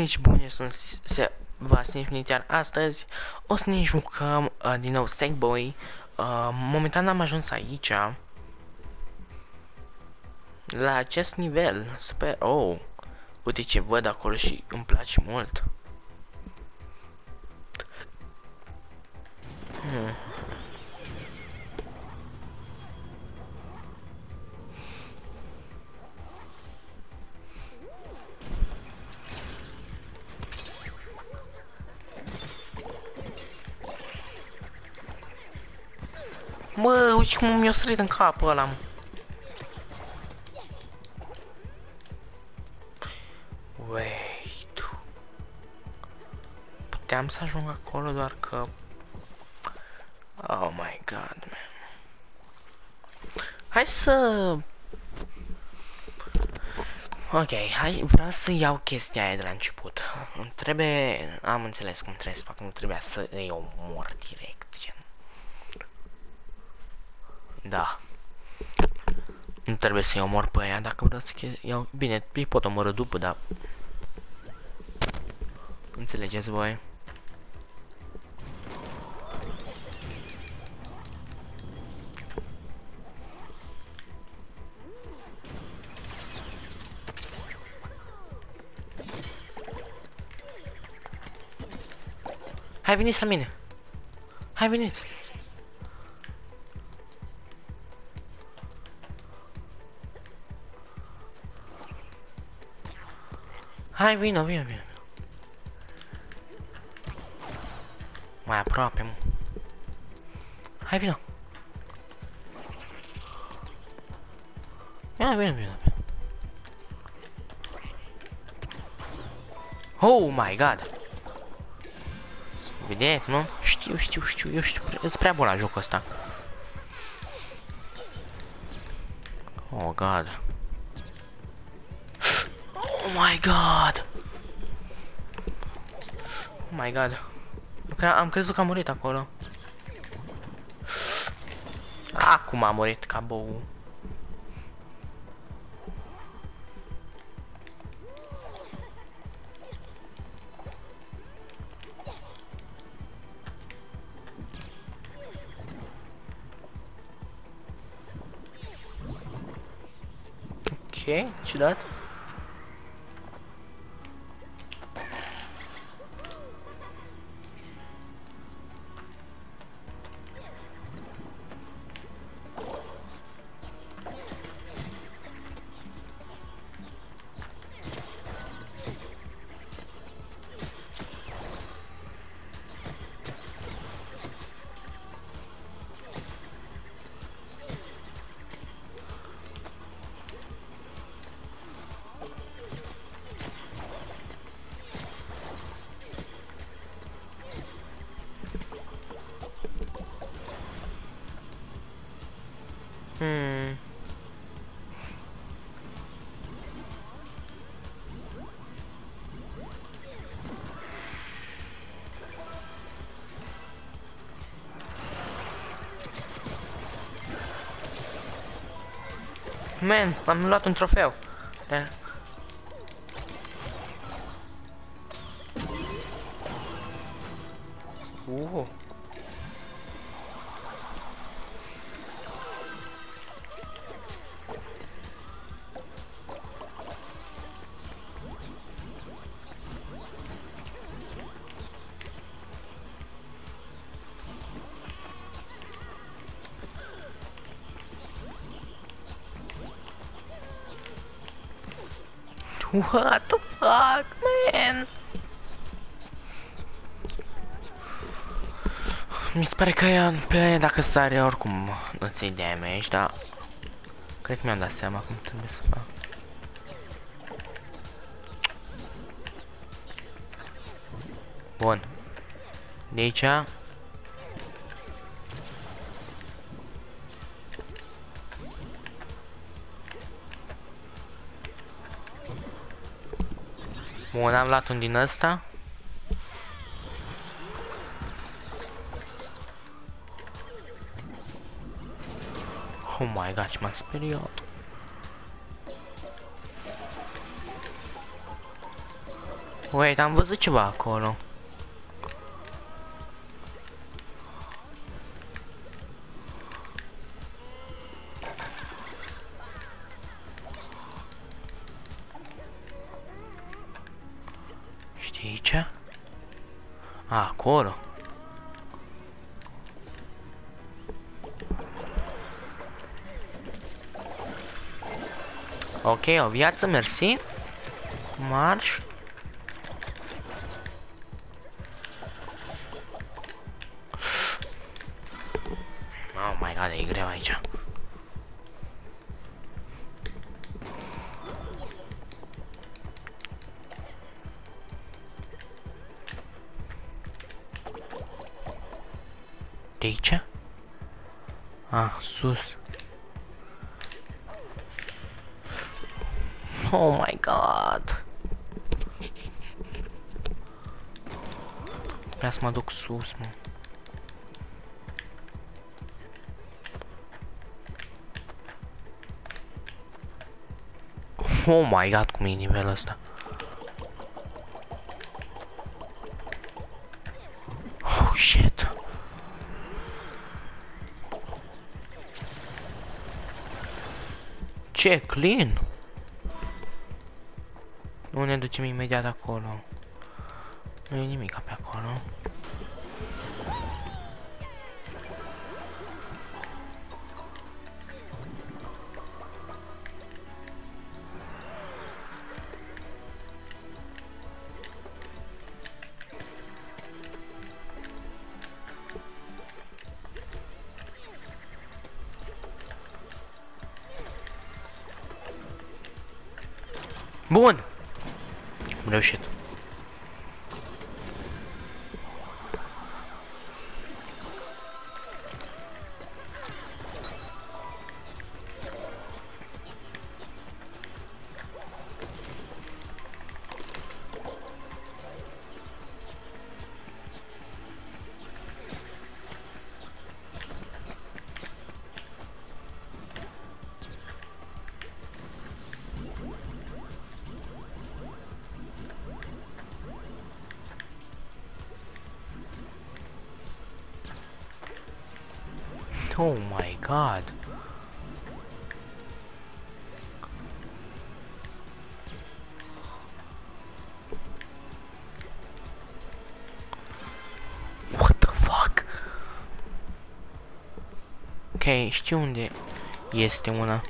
Deci bune, sunt se va Infinite, iar astăzi o să ne jucăm uh, din nou Sackboy. Uh, momentan am ajuns aici. La acest nivel, sper... Oh, uite ce văd acolo și îmi place mult. Hmm. Mă, uite cum mi-a sărit în capul ăla, mă. Wait. Puteam să ajung acolo doar că... Oh my god, man. Hai să... Ok, hai, vreau să iau chestia aia de la început. Îmi trebuie... Am înțeles cum trebuie să fac, nu trebuia să îi omor direct, Da. Nu trebuie să-i omor pe aia dacă vreau să iau... Bine, îi pot omoră după, dar... Înțelegeți voi? Hai veniți la mine! Hai veniți! Hai, vino, vino, vino. Mai aproape, mă. Hai, vino. Ia, vino, vino, vino. Oh my god! Vedeți, mă? Știu, știu, știu, eu știu. Îți prea bun la jocul ăsta. Oh god. My god! Oh my god. Am crezut că a murit acolo. Acum a murit ca bou. Ok, ciudat. Hmm. Man, am luat un trofeu. What the fuck, man? Mi se pare că ea, pe aia dacă sare oricum îți iei damage, dar cred că mi-am dat seama cum trebuie să fac. Bun. De aici Bun, am luat un din ăsta. Oh my god, ce m-am speriat. Wait, am văzut ceva acolo. A, acolo. Ok, o viață, mersi. Marș. Ah, sus. Oh my god. Trebuia să mă duc sus, mă. Oh my god, cum e nivelul ăsta. Ce clean. Nu ne ducem imediat acolo. Nu e nimic pe acolo. Bun! Am reușit. Ok, știu unde este una.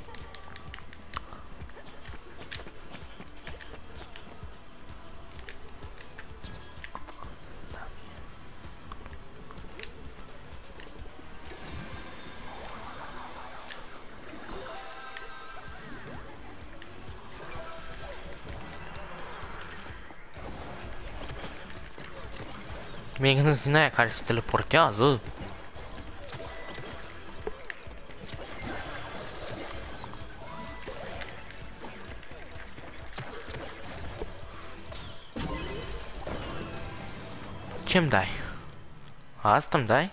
Mi-e gândit din aia care se teleportează. Ce-mi dai? Asta îmi dai?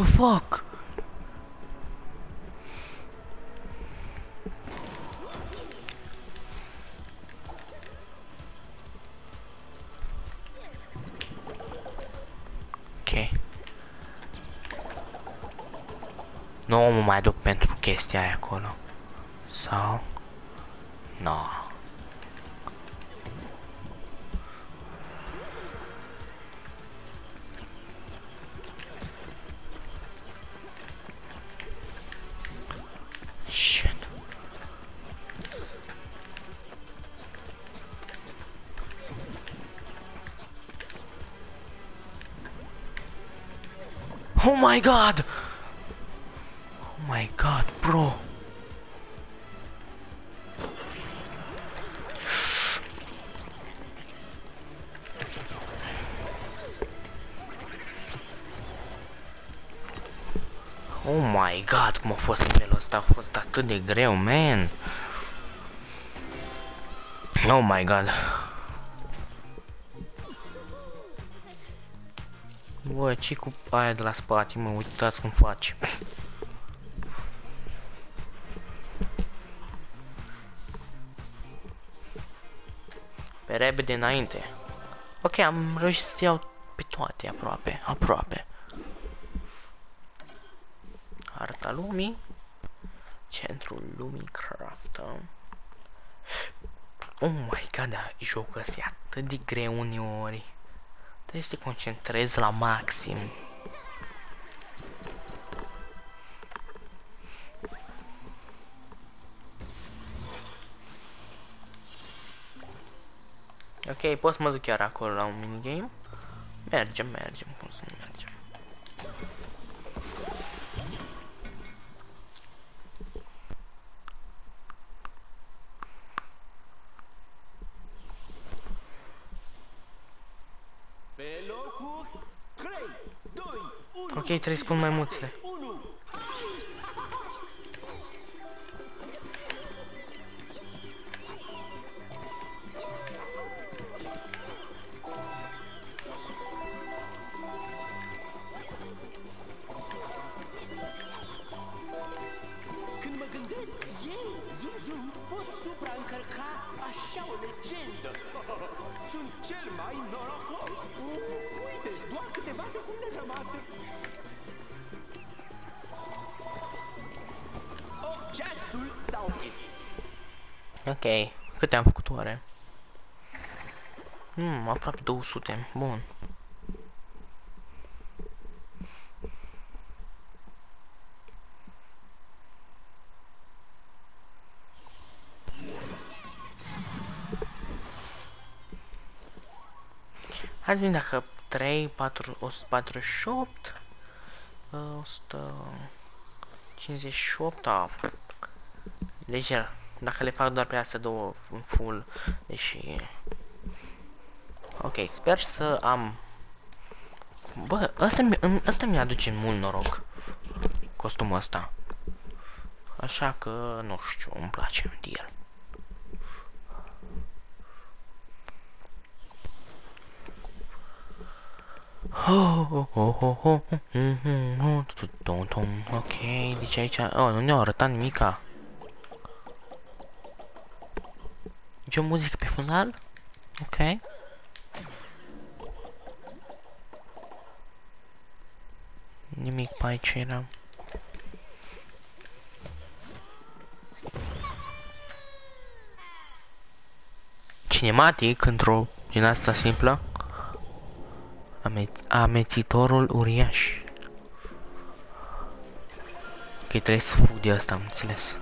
The fuck? Ok. Nu mă mai duc pentru chestia aia acolo. Sau... No. my god! Oh my god, bro. Oh my god, cum a fost nivelul ăsta, a fost atât de greu, man! Oh my god! Bă, ce cu aia de la spate, mă, uitați cum faci. Pe repede înainte. Ok, am reușit să iau pe toate aproape, aproape. Arta lumii. Centrul lumii craftă. Oh my god, da, jocul ăsta e atât de greu uneori. Trebuie să te concentrezi la maxim. Ok, să mă duc chiar acolo la un minigame? Mergem, mergem, cum să mergem. Ok, trebuie să pun mai mulțile. 200, bun. Hai să vedem dacă 3, 4, 148, 158, a, lejer. Dacă le fac doar pe astea două în full, deși... Ok, sper să am... Bă, asta, mi asta mi-aduce mult noroc. Costumul ăsta. Așa că, nu știu, îmi place de el. Ok, deci aici... Oh, nu ne-au arătat nimica. Nicio muzică pe fundal? Ok. Nimic pe aici era. Cinematic, într-o din asta simplă. Ame amețitorul uriaș. Ok, trebuie să fug de asta, am înțeles.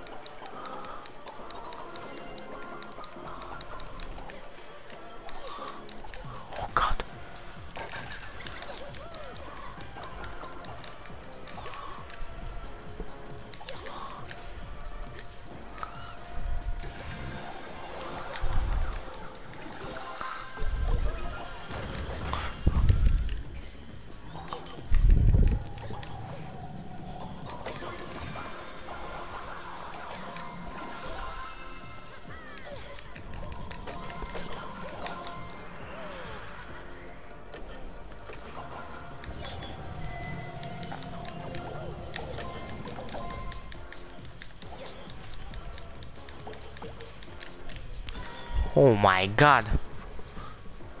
Oh my god!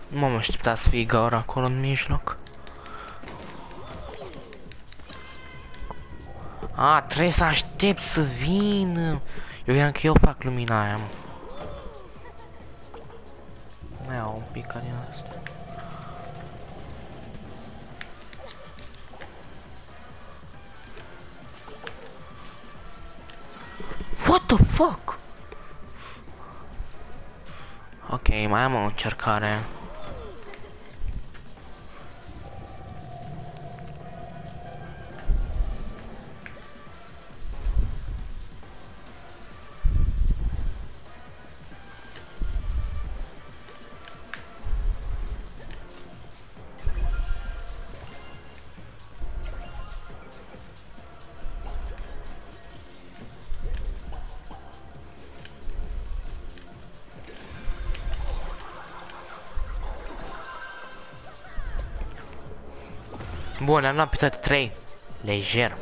Nu m-am așteptat să fie gaură acolo în mijloc. A, trebuie să aștept să vină. Eu credeam că eu fac lumina aia, mă. Ok, mai am o încercare. Bun, am luat pe toate 3. Lejer.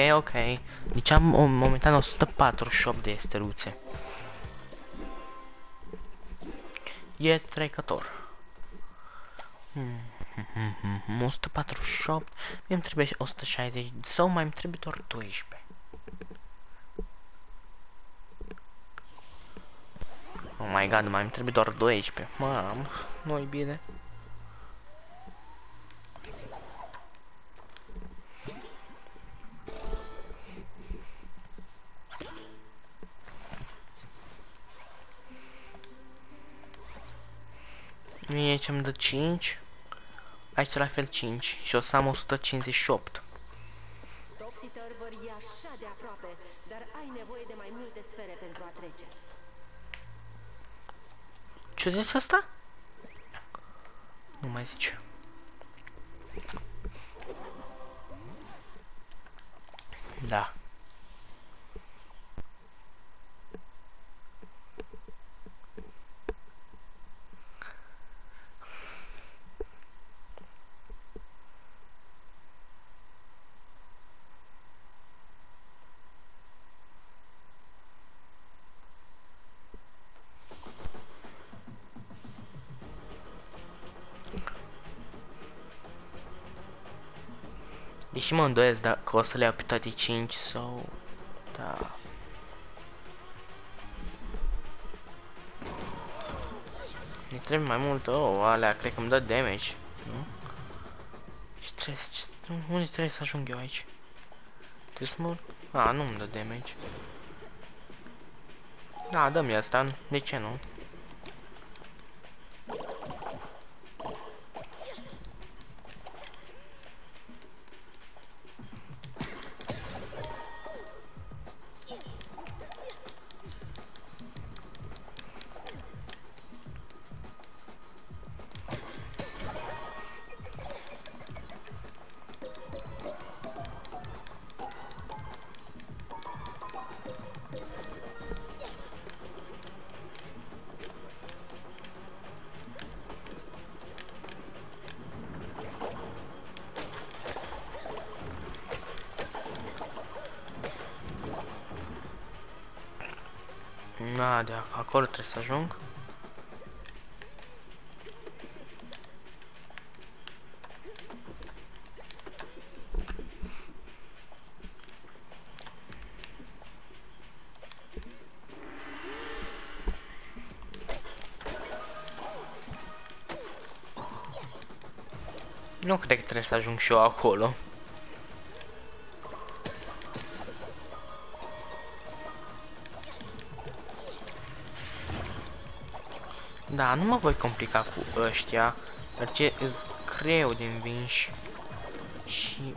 Ok, ok. Diciamo momentan 148 de steluțe. E trecător. Hmm, hmm, hmm, hmm, 148. Mie îmi trebuie 160 sau mai îmi trebuie doar 12. Oh my god, mai îmi trebuie doar 12. Mam, nu-i bine. Mie ce-mi dă 5. Aici la fel 5 și o să am 158. Toxitor vor e așa de aproape, dar ai nevoie de mai multe sfere pentru a trece. Ce zis asta? Nu mai zice. Da. Deși mă îndoiesc dacă o să le iau pe toate 5 sau... Da. Ne trebuie mai mult, oh, alea cred că îmi dă damage, nu? Și trebuie, ce, unde trebuie să ajung eu aici? Trebuie să mă... A, nu îmi dă damage. Da, dă-mi asta, de ce nu? Na, de acolo trebuie să ajung. Nu cred că trebuie să ajung și eu acolo. Da, nu mă voi complica cu ăștia, ce îs greu de învinși. Și...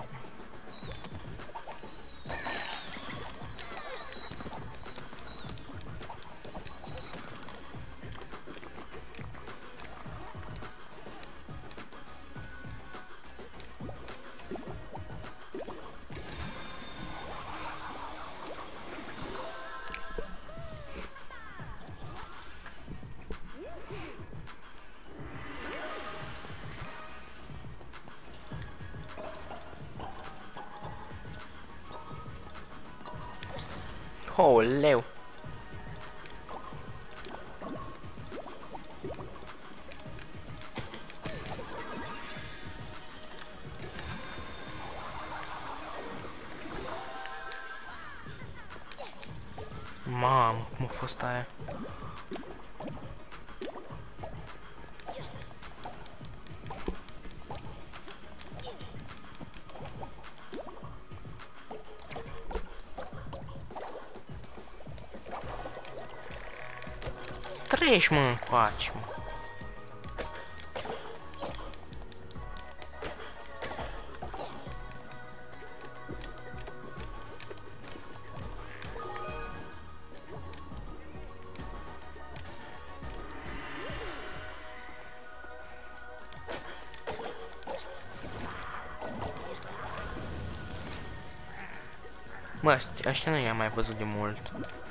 Oleu! Mamă, Вещь, мы ótimo. Mas, acho que não ia mais fazer de morto.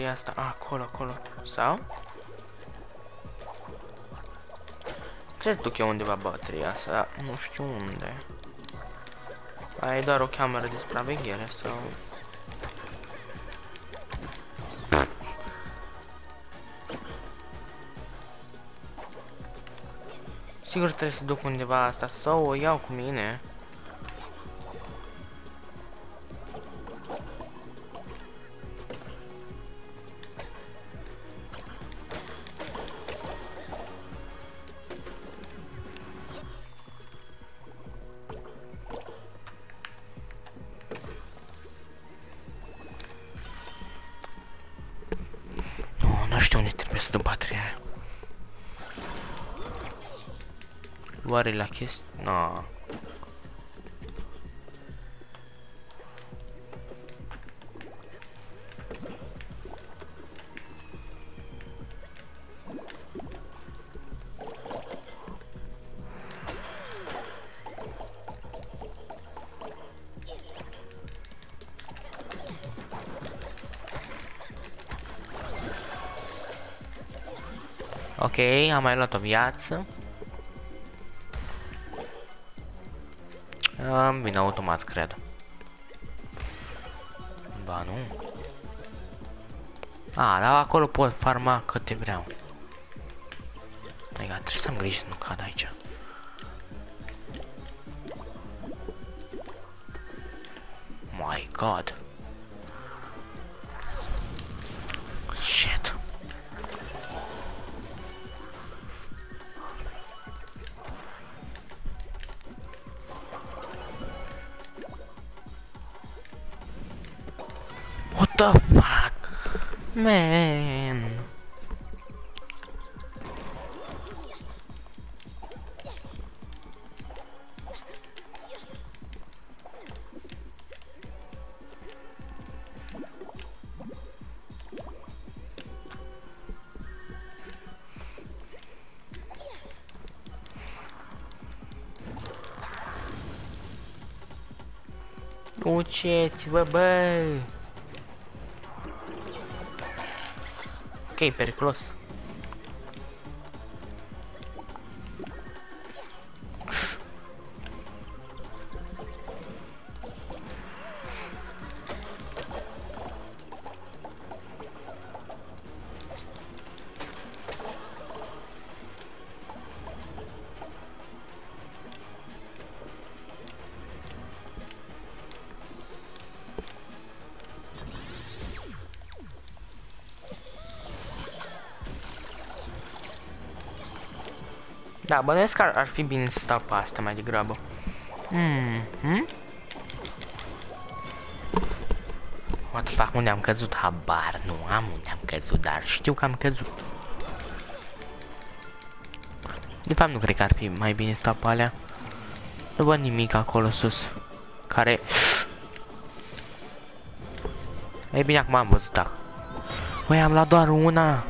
Duc eu bateria asta? A, acolo, acolo. Sau? Ce să duc eu undeva bateria asta? Nu știu unde. Ai doar o cameră de supraveghere sau... Sigur trebuie să duc undeva asta sau o iau cu mine. Oare la chestii? No. Ok, am mai luat o viață. Am vine automat, cred. Ba nu. A, dar acolo pot farma câte vreau. Adică trebuie să am grijă să nu cad aici. My god. The fuck? Man. Duceți-vă, bă! Ok, periculos. Da, bănuiesc că ar, ar fi bine să stau pe asta mai degrabă. Hmm, hmm? What the fuck, unde am căzut? Habar nu am unde am căzut, dar știu că am căzut. De fapt, nu cred că ar fi mai bine să stau pe alea. Nu văd nimic acolo sus. Care... Ei bine, acum am văzut, da. Băi, am luat doar una.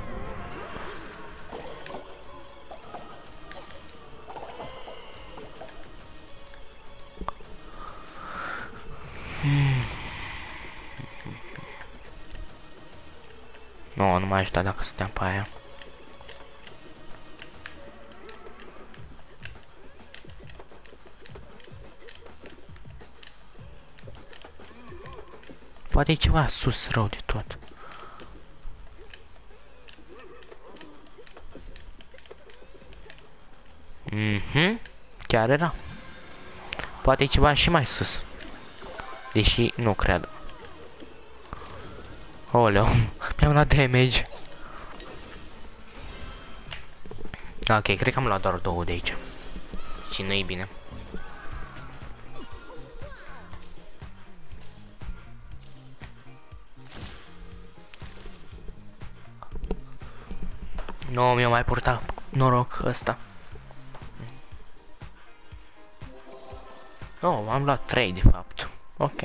Nu, nu mai ajuta dacă stăteam pe aia. Poate e ceva sus rău de tot. Mhm, chiar era. Poate e ceva și mai sus. Deși nu cred. Oleu, I-am luat damage. Da, ok, cred că am luat doar două de aici. Și nu-i bine. Nu mi-a mai purtat noroc ăsta. Oh, am luat 3 de fapt. Ok.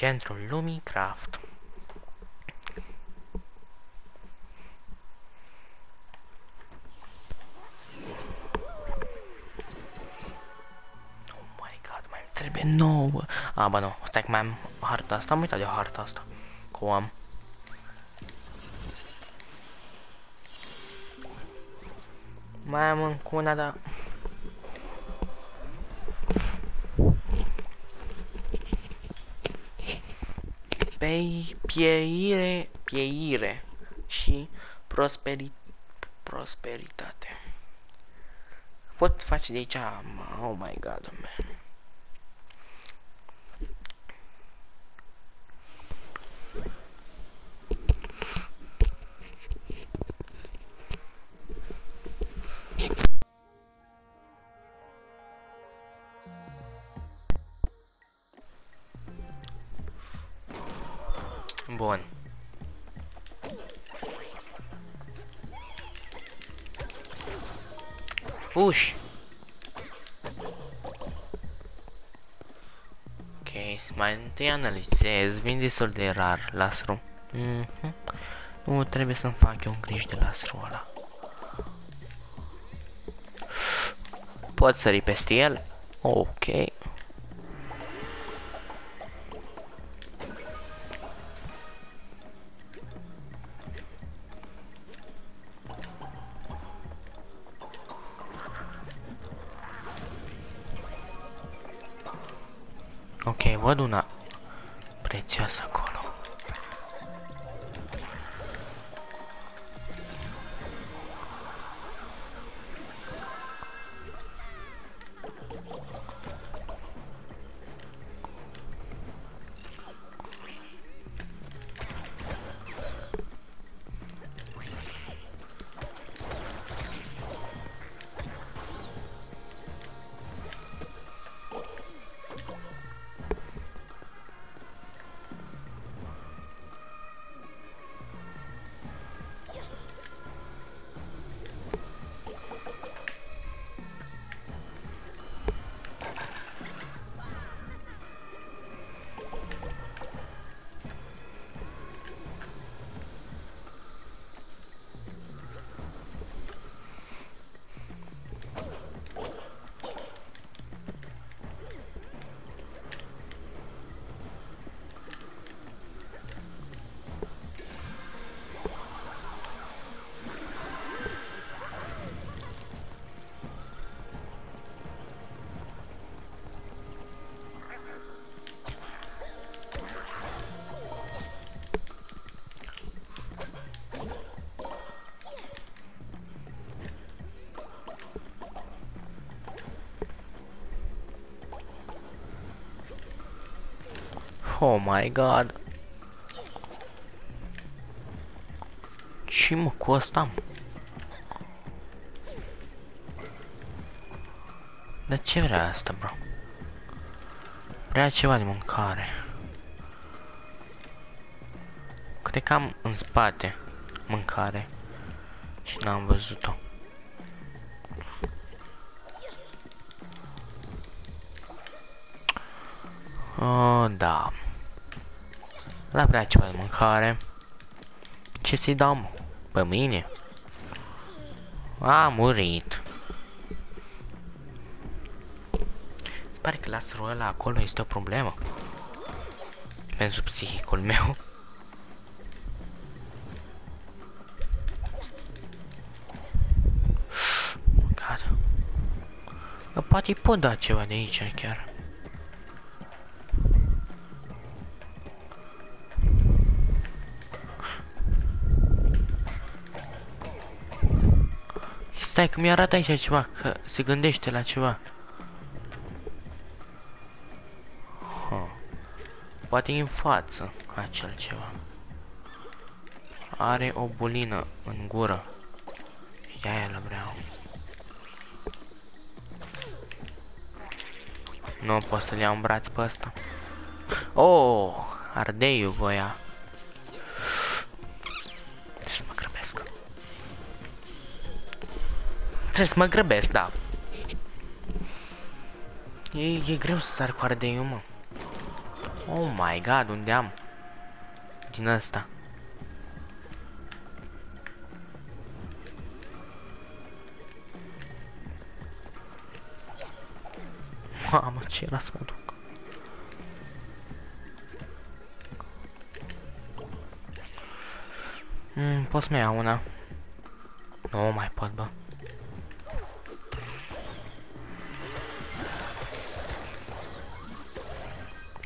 Centrul lumii craft. Oh my god, mai trebuie nouă. A, bă, nu. Stai că mai am harta asta. Am uitat de harta asta. Cu am. Mai am încă una, dar... Pei, pieire, pieire și prosperi, prosperitate. Pot face de aici, oh my god, mai întâi analizez, vin destul de rar laserul. Mm -hmm. Nu trebuie să-mi fac eu un griji de laserul ăla. Pot sări peste el? Ok. Ok, Oh my god. Ce mă cu ăsta? Dar ce vrea asta, bro? Vrea ceva de mâncare. Cred că am în spate mâncare și n-am văzut-o. Oh, da. La vrea ceva de mâncare. Ce să-i dau, Pe mine? A murit. Pare că laserul ăla acolo este o problemă. Pentru psihicul meu. God. Poate pot da ceva de aici chiar. Stai că mi-arată aici ceva, că se gândește la ceva. Huh. Poate în față acel ceva. Are o bulină în gură. Ia el vreau. Nu pot să-l iau în braț pe ăsta. Oh! Ardeiul voia. Trebuie să mă grăbesc, da. E, e greu să sar cu ardeiul, mă. Oh my god, unde am? Din ăsta. Mamă, ce era să mă duc? Mm, pot să-mi iau una. Nu mai pot, bă.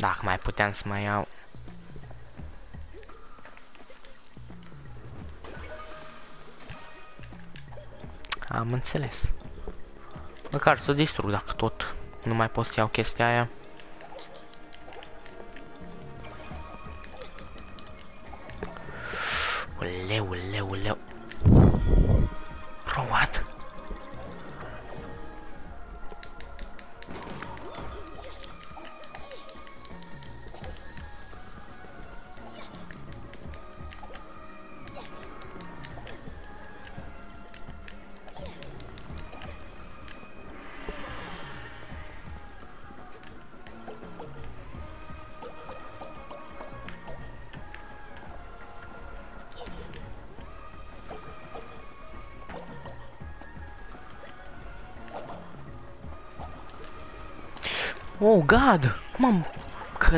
Dacă mai puteam să mai iau. Am înțeles. Măcar să o distrug dacă tot nu mai pot să iau chestia aia.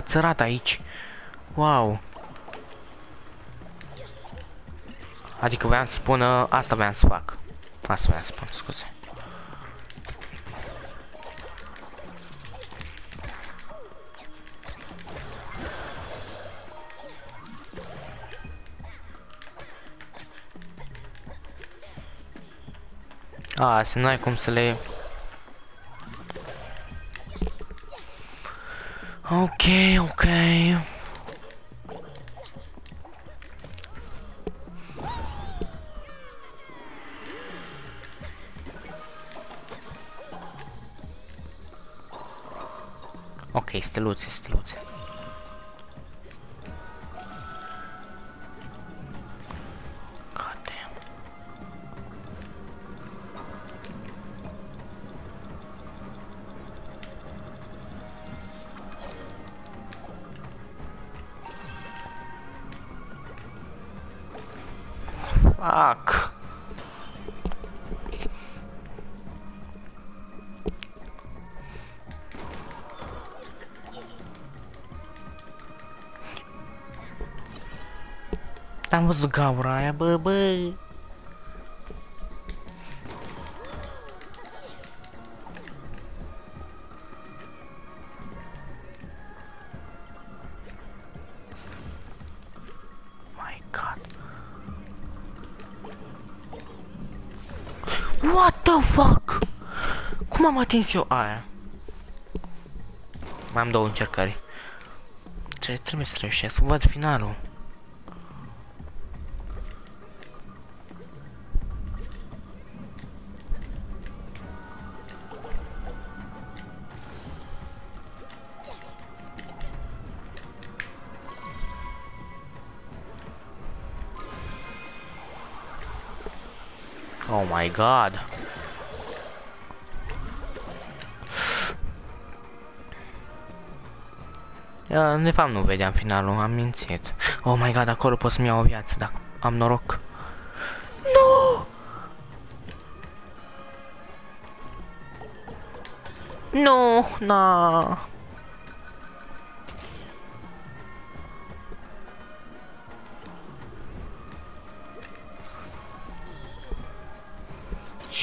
Cățărat aici? Wow! Adică voiam să spun, uh, asta voiam să fac. Asta voiam să spun, scuze. A, să nu ai cum să le... Ok, ok. Am văzut gaura aia, bă, bă. My god. What the fuck? Cum am atins eu aia? Mai am două încercări. Trebuie, să reușesc văd finalul. My god. Uh, de fapt nu vedeam finalul, am mințit. Oh my god, acolo pot să-mi iau o viață dacă am noroc. Nu! Nu, na.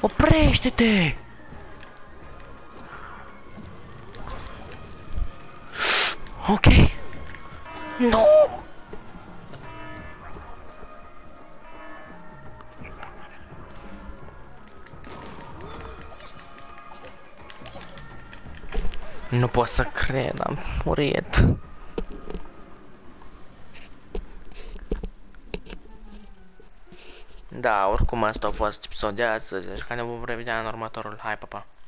Oprește-te! Ok, Nu! Nu pot să cred, am murit. Da, oricum asta a fost episodul de astăzi, așa că ne vom revedea în următorul. Hai, papa! Pa.